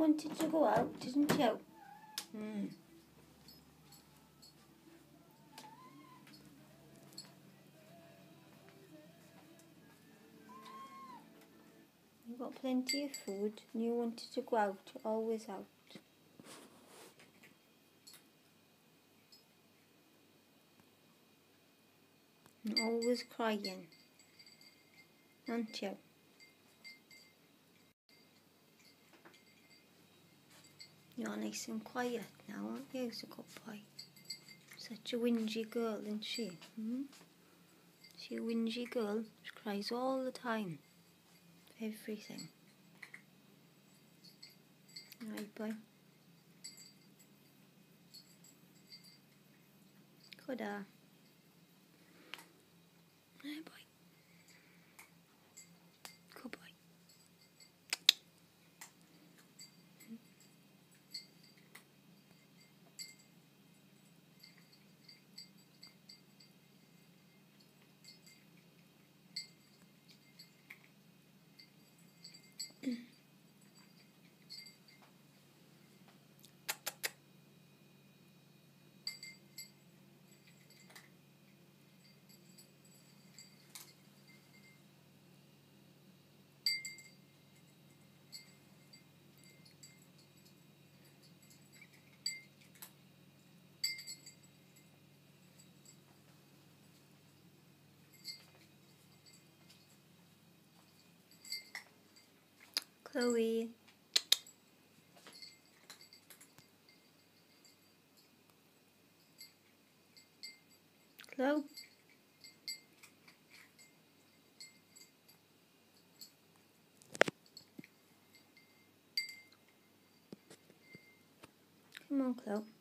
wanted to go out, didn't you? Hmm. You got plenty of food and you wanted to go out, always out. And always crying, aren't you? You're nice and quiet now, aren't you, a good boy? Such a whingy girl, isn't she? Hmm? She a whingy girl. She cries all the time. Everything. Right, boy. Good, uh. Right, boy. Good boy. Chloe. Chloe. Come on, Chloe.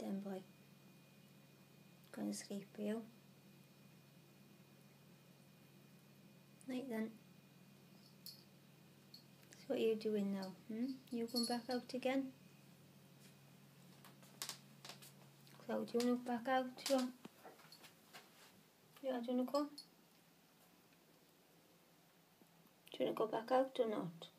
Then, boy. Gonna sleep for you. Night then. So what are you doing now? Hmm? You going back out again? Cloud, do you wanna go back out? Yeah. Yeah, do you wanna go? Do you wanna go back out or not?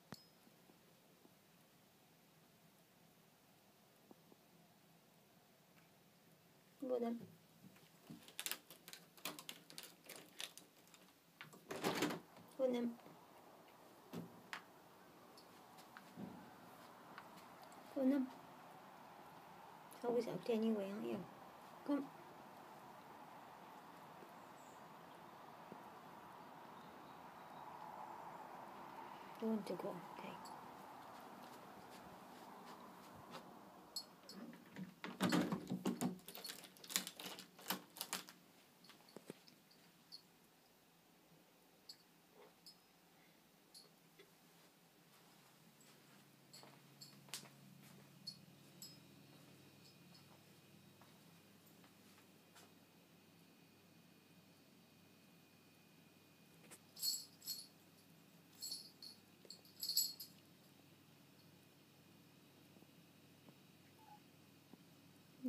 Then. Go then. Go then. It's always out anyway, aren't you? Come. You want to go, okay.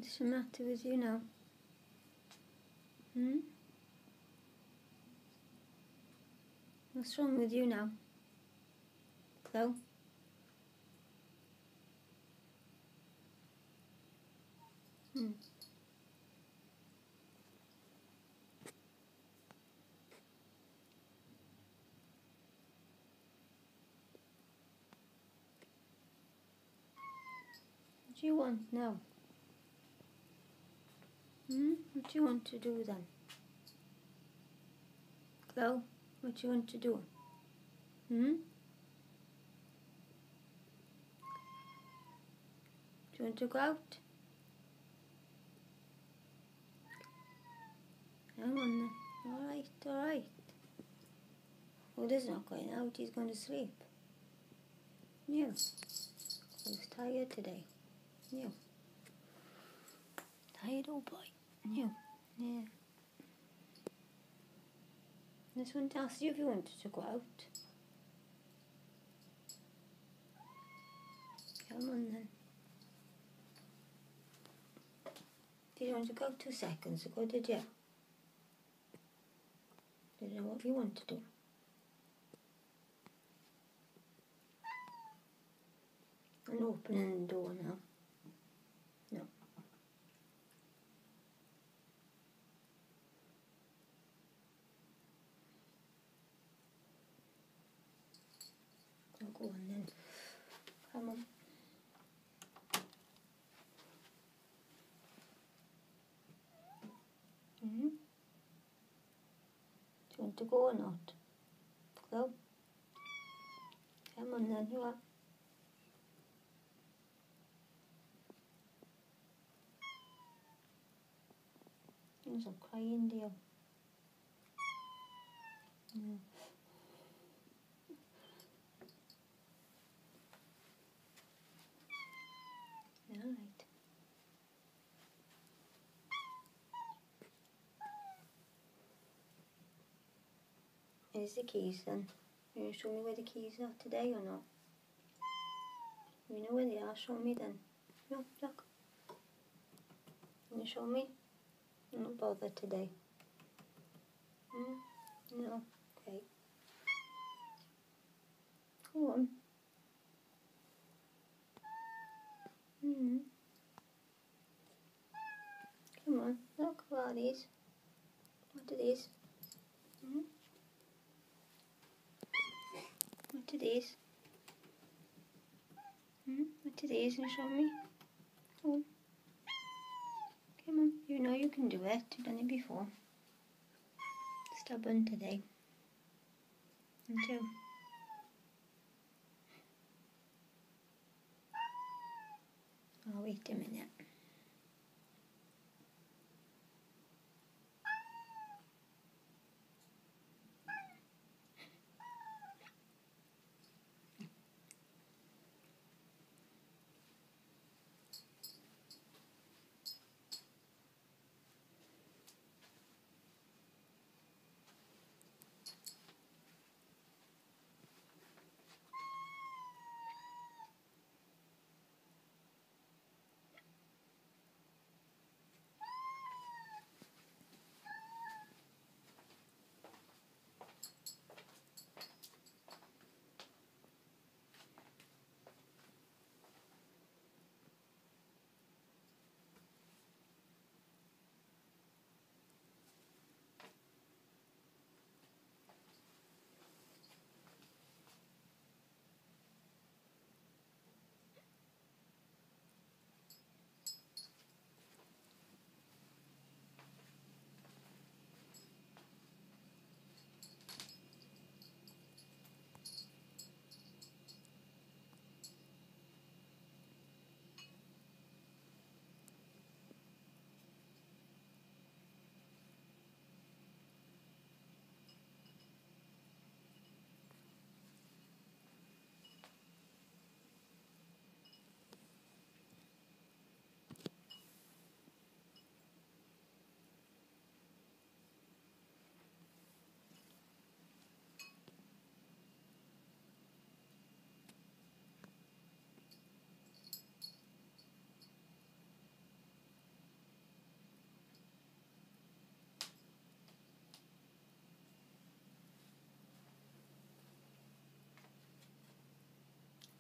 What's the matter with you now? Hmm? What's wrong with you now? Chloe? Hmm. do you want now? What do you want to do then? Chloe, what do you want to do? Hmm? Do you want to go out? Hang on then. Alright, alright. Well, he's not going out, he's going to sleep. Yeah. He's tired today. Yeah. Tired old boy. Yeah. Yeah. This one asked you if you wanted to go out. Come on then. Did you want to go two seconds ago, did you? Did you know what you want to do? I'm opening the door now. No. Go on then. On. Mm hmm Do you want to go or not? Come on then, you are. Are crying. Mm. Alright. Here's the keys then. You gonna show me where the keys are today or not? You know where they are, show me then. No, look. Can you show me? Not bothered today. Hmm? No. Okay. Go on. Hmm. Come on. Look, what are these? What are these? Hmm? What are these? Hmm? Can you show me? Come. Come on. You know you can do it. You've done it before. Stubborn today. And? Oh, wait a minute.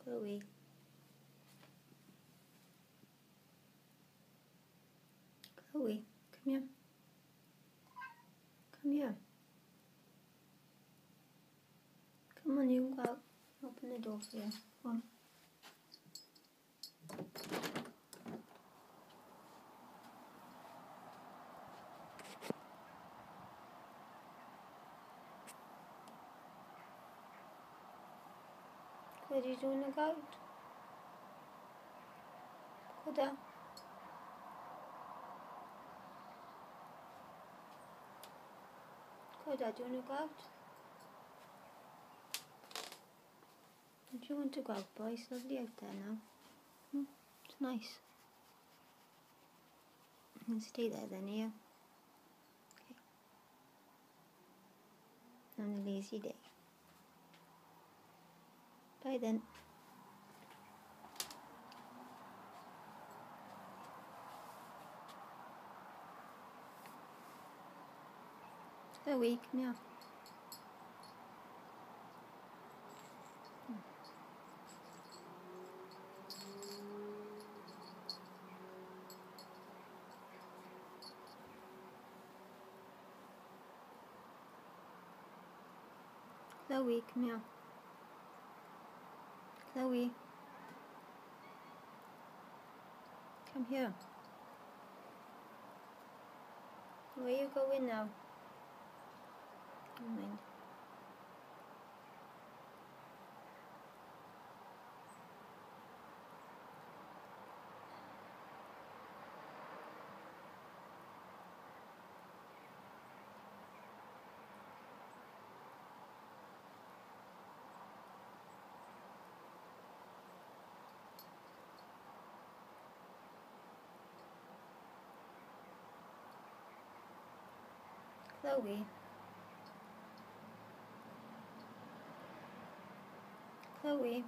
Chloe. Chloe, come here. Come here. Come on, you go out. Open the door for you. Come on. What are you doing about? Khuda. Khuda, do you want to go out? Don't you want to go out, boy? It's lovely out there now. Hmm? It's nice. You can stay there then, yeah? Okay. On a lazy day. Bye then. Chloe, come here. Chloe, come here. Chloe. Come here. Where you going now? Never mind. Chloe. Chloe.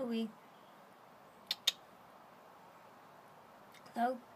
Chloe. Chloe.